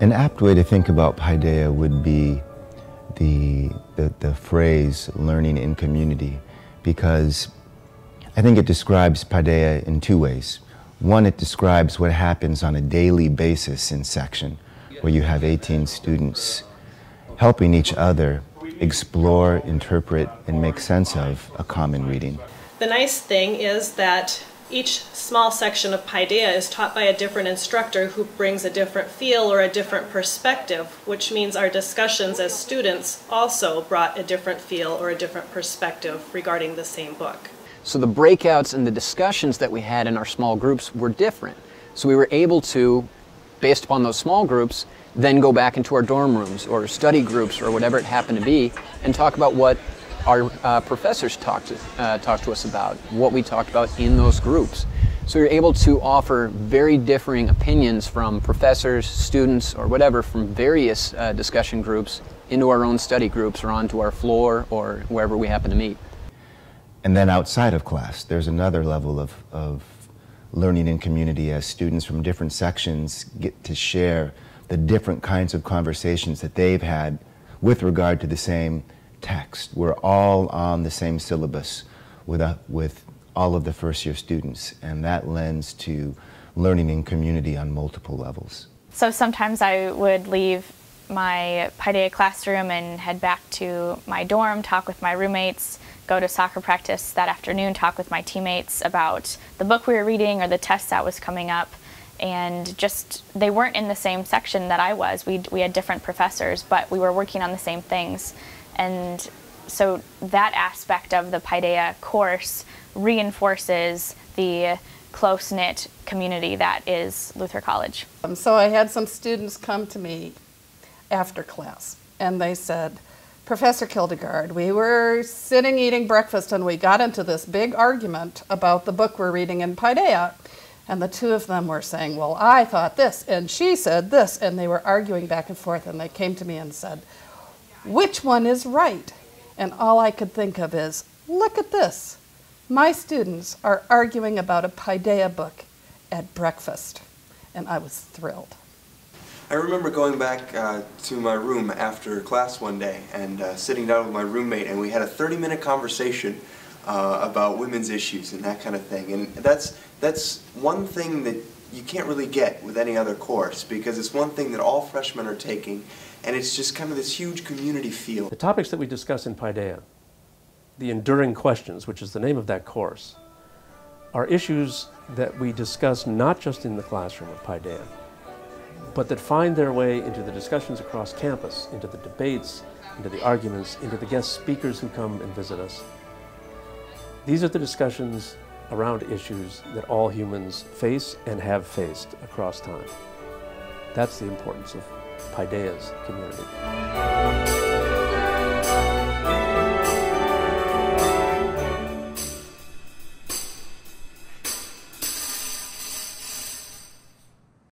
An apt way to think about paideia would be the, the, the phrase learning in community because I think it describes paideia in two ways. One, it describes what happens on a daily basis in section, where you have 18 students helping each other explore, interpret, and make sense of a common reading. The nice thing is that each small section of Paideia is taught by a different instructor who brings a different feel or a different perspective, which means our discussions as students also brought a different feel or a different perspective regarding the same book. So the breakouts and the discussions that we had in our small groups were different. So we were able to, based upon those small groups, then go back into our dorm rooms or study groups or whatever it happened to be and talk about what our uh, professors talked to, uh, to us about, what we talked about in those groups. So you're able to offer very differing opinions from professors, students, or whatever from various uh, discussion groups into our own study groups or onto our floor or wherever we happen to meet. And then outside of class, there's another level of, of learning in community as students from different sections get to share the different kinds of conversations that they've had with regard to the same text. We're all on the same syllabus with, a, with all of the first year students, and that lends to learning in community on multiple levels. So sometimes I would leave my Paideia classroom and head back to my dorm, talk with my roommates, go to soccer practice that afternoon, talk with my teammates about the book we were reading or the test that was coming up. And just, they weren't in the same section that I was. We, we had different professors, but we were working on the same things. And so that aspect of the Paideia course reinforces the close knit community that is Luther College. Um, so I had some students come to me after class and they said, Professor Kildegard, we were sitting eating breakfast and we got into this big argument about the book we're reading in Paideia. And the two of them were saying, Well, I thought this, and she said this, and they were arguing back and forth. And they came to me and said, Which one is right? And all I could think of is, Look at this. My students are arguing about a Paideia book at breakfast. And I was thrilled. I remember going back uh, to my room after class one day and uh, sitting down with my roommate and we had a 30 minute conversation uh, about women's issues and that kind of thing. And that's, that's one thing that you can't really get with any other course because it's one thing that all freshmen are taking and it's just kind of this huge community feel. The topics that we discuss in Paideia, the enduring questions, which is the name of that course, are issues that we discuss not just in the classroom of Paideia, but that find their way into the discussions across campus, into the debates, into the arguments, into the guest speakers who come and visit us. These are the discussions around issues that all humans face and have faced across time. That's the importance of Paideia's community.